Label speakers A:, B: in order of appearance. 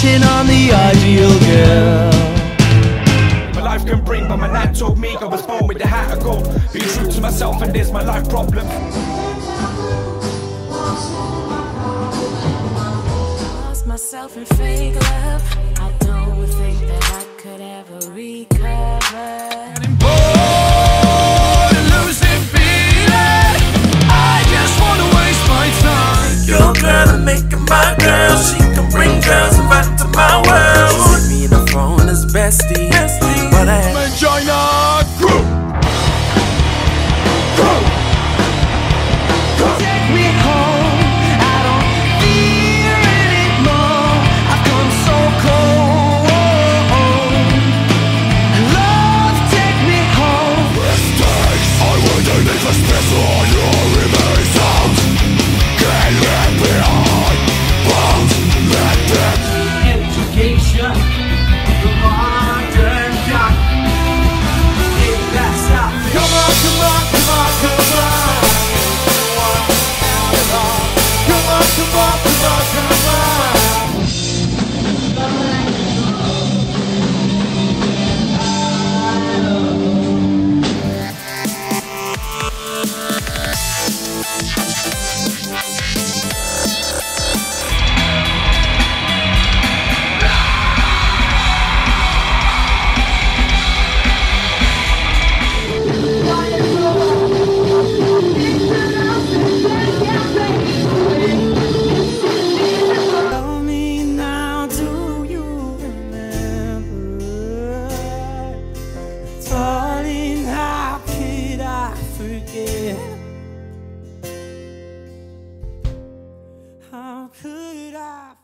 A: hitting on the ideal girl.
B: My life can bring, but my nan told me I was born with a hat of gold. Be true to myself, and there's my life problem.
C: Lost myself in fake love.
D: bestie. bestie. But I.
A: Mangina Crew! could I